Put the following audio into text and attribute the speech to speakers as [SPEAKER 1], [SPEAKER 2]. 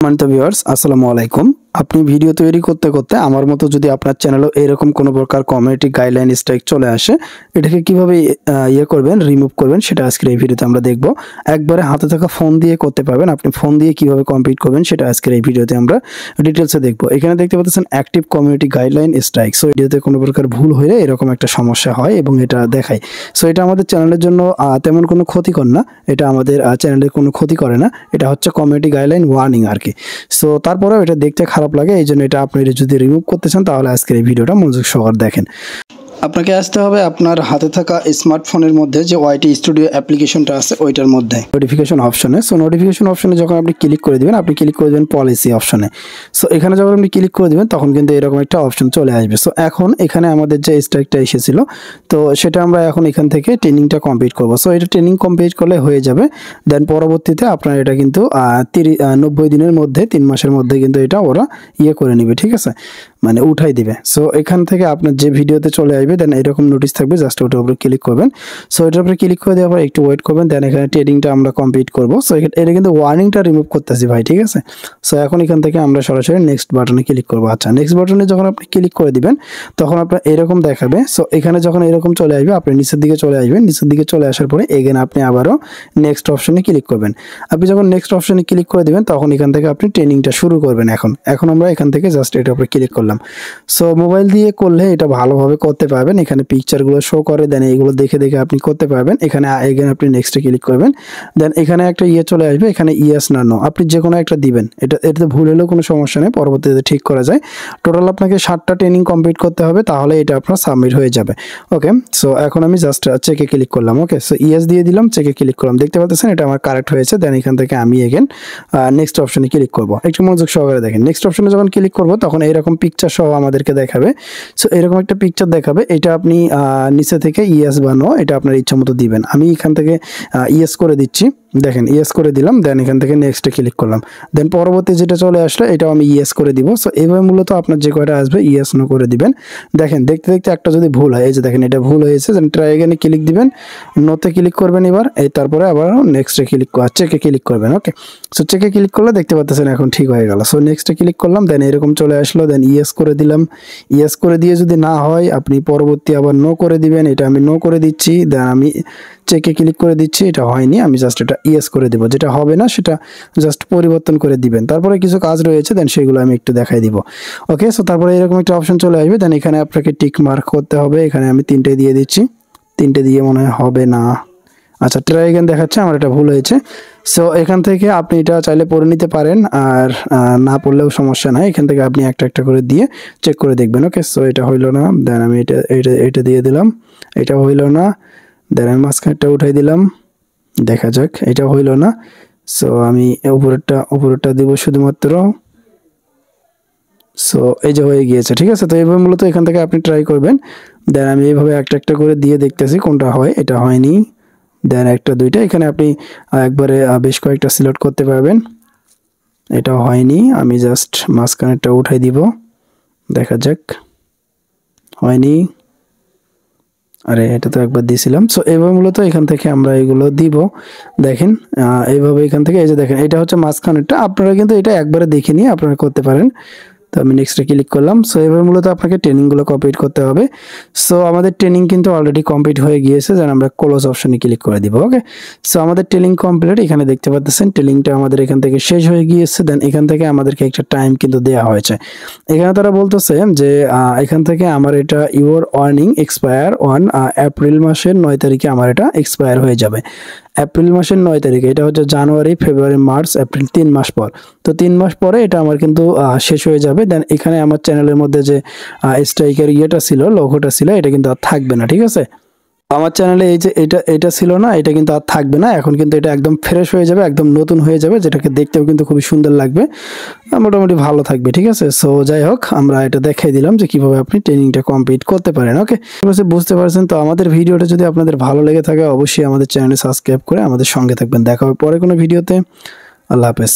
[SPEAKER 1] সম্মানিত ভিউয়ার্স আসসালামু আলাইকুম আপনি ভিডিও তৈরি করতে করতে আমার মতো যদি আপনার চ্যানেলও এরকম কোনো প্রকার কমিউনিটি গাইডলাইন স্ট্রাইক চলে আসে, এটাকে কীভাবে ইয়ে করবেন রিমুভ করবেন সেটা আজকের এই ভিডিওতে আমরা দেখব। একবারে হাতে থাকা ফোন দিয়ে করতে পারবেন, আপনি ফোন দিয়ে কীভাবে কমপ্লিট করবেন সেটা আজকের এই ভিডিওতে আমরা ডিটেলসে দেখব। এখানে দেখতে পাচ্ছেন active community guideline strike so ভিডিওতে কোনো প্রকার ভুল হলে এরকম একটা সমস্যা হয় এবং এটা দেখায়। সো এটা আমাদের চ্যানেলের জন্য তেমন কোনো ক্ষতিকর না, এটা আমাদের চ্যানেলের কোনো ক্ষতি করে না। এটা হচ্ছে কমিউনিটি গাইডলাইন ওয়ার্নিং আর কি। সো তারপরেও এটা দেখতে খারাপ লাগে এই জন্য এটা আপনি যদি রিমুভ করতে চান, তাহলে আজকের এই ভিডিওটা মনোযোগ সহকার দেখেন। আপনাকে আসতে হবে আপনার হাতে থাকা স্মার্টফোনের মধ্যে যে ওয়াইটি স্টুডিও অ্যাপ্লিকেশনটা আছে, ওইটার মধ্যে। নোটিফিকেশন অপশনে সো নোটিফিকেশন অপশনে যখন আপনি ক্লিক করে দিবেন, আপনি ক্লিক করে দেবেন পলিসি অপশনে সো এখানে যখন আপনি ক্লিক করে দেবেন, তখন কিন্তু এরকম একটা অপশন চলে আসবে। সো এখন এখানে আমাদের যে স্ট্রাইকটা এসেছিল, তো সেটা আমরা এখন এখান থেকে ট্রেনিংটা কমপ্লিট করব। সো এটা ট্রেনিং কমপ্লিট করলে হয়ে যাবে। দেন পরবর্তীতে আপনার এটা কিন্তু তিরিশ নব্বই দিনের মধ্যে, তিন মাসের মধ্যে কিন্তু এটা ওরা ইয়ে করে নেবে, ঠিক আছে? মানে উঠাই দিবে। সো এখান থেকে আপনার যে ভিডিওতে চলে আসবে দেন এরকম নোটিশ থাকবে জাস্ট ওটার উপরে ক্লিক করবেন। সো এটার উপরে ক্লিক করে দেওয়ার পর একটু ওয়েট করবেন দেন এখানে ট্রেডিংটা আমরা কমপ্লিট করব। সো এটা কিন্তু ওয়ার্নিংটা রিমুভ করতেছি ভাই, ঠিক আছে? সো এখন এখান থেকে আমরা সরাসরি নেক্সট বাটনে ক্লিক করব। আচ্ছা নেক্সট বাটনে যখন আপনি ক্লিক করে দিবেন, তখন আপনার এরকম দেখাবে। সো এখানে যখন এরকম চলে আসবে, আপনি নিচের দিকে চলে আসবেন। নিচের দিকে চলে আসার পরে এগেন আপনি আবারও নেক্সট অপশনে ক্লিক করবেন। আপনি যখন নেক্সট অপশনে ক্লিক করে দিবেন, তখন এখান থেকে আপনি ট্রেনিংটা শুরু করবেন এখন। এখন আমরা এখান থেকে জাস্ট এটার উপরে ক্লিক করলাম। সো মোবাইল দিয়ে করলে এটা ভালোভাবে করতে পারবেন। এখানে পিকচারগুলো শো করে দেন এইগুলো দেখে দেখে আপনি করতে পারবেন। এখানে এগেন আপনি নেক্সটে ক্লিক করবেন। দেন এখানে একটা ইয়ে চলে আসবে, এখানে ইয়েস না নো আপনি যে কোনো একটা দিবেন। এটা, এটাতে ভুল হলেও কোনো সমস্যা নেই, পরবর্তীতে ঠিক করা যায়। টোটাল আপনাকে ষাটটা ট্রেনিং কমপ্লিট করতে হবে, তাহলে এটা আপনার সাবমিট হয়ে যাবে। ওকে সো এখন আমি জাস্ট চেকে ক্লিক করলাম ওকে সো ইয়েস দিয়ে দিলাম চেকে ক্লিক করলাম। দেখতে পাচ্ছেন, এটা আমার কারেক্ট হয়েছে। দেন এখান থেকে আমি এগেন নেক্সট অপশনে ক্লিক করব। একটু মনোযোগ সহকারে দেখেন। নেক্সট অপশনে যখন ক্লিক করব, তখন এইরকম পিকচার সহ আমাদেরকে দেখাবে। সো এরকম একটা পিকচার দেখাবে। এটা আপনি নিচে থেকে ইয়েস বানো এটা আপনার ইচ্ছা মতো দিবেন। আমি এখান থেকে ইয়েস করে দিচ্ছি। দেখেন ইয়েস করে দিলাম দেন এখান থেকে নেক্সটে ক্লিক করলাম। দেন পরবর্তী যেটা চলে আসলো, এটাও আমি ইয়েস করে দিব। সো এইভাবে মূলত আপনার যে কয়টা আসবে ইয়েস নো করে দিবেন। দেখেন, দেখতে দেখতে একটা যদি ভুল হয়, এই যে দেখেন, এটা ভুল হয়েছে দেন ট্রাই এখানে ক্লিক দিবেন। নোতে ক্লিক করবেন এবার, এই তারপরে আবার নেক্সটে ক্লিক চেকে ক্লিক করবেন ওকে সো চেকে ক্লিক করলে দেখতে পাচ্ছেন এখন ঠিক হয়ে গেল। সো নেক্সটে ক্লিক করলাম দেন এরকম চলে আসলো দেন ইয়েস করে দিলাম। ইয়েস করে দিয়ে যদি না হয়, আপনি পরবর্তী আবার নো করে দিবেন। এটা আমি নো করে দিচ্ছি দেন আমি চেকে ক্লিক করে দিচ্ছি, এটা হয়নি, আমি জাস্ট এটা ইয়েস করে দেবো। যেটা হবে না, সেটা জাস্ট পরিবর্তন করে দিবেন। তারপরে কিছু কাজ রয়েছে দেন সেগুলো আমি একটু দেখাই দিব। ওকে সো তারপরে এরকম একটা অপশন চলে আসবে দেন এখানে আপনাকে টিক মার্ক করতে হবে। এখানে আমি তিনটে দিয়ে দিচ্ছি। তিনটে দিয়ে মনে হবে না। আচ্ছা ট্রাই এখান দেখাচ্ছে, আমার এটা ভুল হয়েছে। সো এখান থেকে আপনি এটা চাইলে পড়ে নিতে পারেন, আর না পড়লেও সমস্যা নাই। এখান থেকে আপনি একটা একটা করে দিয়ে চেক করে দেখবেন। ওকে সো এটা হইল না দেন আমি এটা এটা এটা দিয়ে দিলাম। এটা হইল না দেন আমি মাঝখানটা উঠাই দিলাম। দেখা যাক, এটা হইল না। সো আমি উপরেরটা উপরেরটা দিব শুধুমাত্র। সো এই যে হয়ে গিয়েছে, ঠিক আছে? তো এইভাবে মূলত এখান থেকে আপনি ট্রাই করবেন। দেন আমি এইভাবে একটা একটা করে দিয়ে দেখতেছি কোনটা হয়। এটা হয়নি। দেন একটা, দুইটা। এখানে আপনি একবারে বেশ কয়েকটা সিলেক্ট করতে পারবেন। এটা হয়নি। আমি জাস্ট মাঝখানেরটা উঠাই দিব। দেখা যাক। হয়নি। আরে এটা তো একবার দিয়েছিলাম। সো এইভাবে মূলত এখান থেকে আমরা এগুলো দিব। দেখেন এইভাবে এখান থেকে এই যে দেখেন, এটা হচ্ছে মাঝখানেরটা। আপনারা কিন্তু এটা একবারে দেখে নিয়ে আপনারা করতে পারেন। তো আমি নেক্সটে ক্লিক করলাম। সো এবার মূলত আপনাকে ট্রেনিংগুলো কমপ্লিট করতে হবে। সো আমাদের ট্রেনিং কিন্তু অলরেডি কমপ্লিট হয়ে গিয়েছে। যেন আমরা ক্লোজ অপশনে ক্লিক করে দিব ওকে সো আমাদের ট্রেনিং কমপ্লিট এখানে দেখতে পাচ্ছেন ট্রেনিংটা আমাদের এখান থেকে শেষ হয়ে গিয়েছে। দেন এখান থেকে আমাদেরকে একটা টাইম কিন্তু দেওয়া হয়েছে। এখানে তারা বলতেছে যে এখান থেকে আমার এটা your warning expire on April মাসের নয় তারিখে আমার এটা এক্সপায়ার হয়ে যাবে। এপ্রিল মাসের নয় তারিখে, এটা হচ্ছে জানুয়ারি, ফেব্রুয়ারি, মার্চ, এপ্রিল, তিন মাস পর। তো তিন মাস পরে এটা আমার কিন্তু শেষ হয়ে যাবে। দেন এখানে আমার চ্যানেলের মধ্যে যে স্ট্রাইকের ইয়েটা ছিল লঘুটা ছিল, এটা কিন্তু আর থাকবে না, ঠিক আছে? আমার চ্যানেলে এই যে এটা এটা ছিল না, এটা কিন্তু আর থাকবে না, এখন কিন্তু এটা একদম ফ্রেশ হয়ে যাবে, একদম নতুন হয়ে যাবে, যেটাকে দেখতেও কিন্তু খুবই সুন্দর লাগবে। মোটামুটি ভালো থাকবে, ঠিক আছে? সো যাই হোক, আমরা এটা দেখাই দিলাম যে কীভাবে আপনি ট্রেনিংটা কমপ্লিট করতে পারেন ওকে বুঝতে পারছেন? তো আমাদের ভিডিওটা যদি আপনাদের ভালো লেগে থাকে, অবশ্যই আমাদের চ্যানেলে সাবস্ক্রাইব করে আমাদের সঙ্গে থাকবেন। দেখা হবে পরে কোনো ভিডিওতে। আল্লাহ হাফেজ।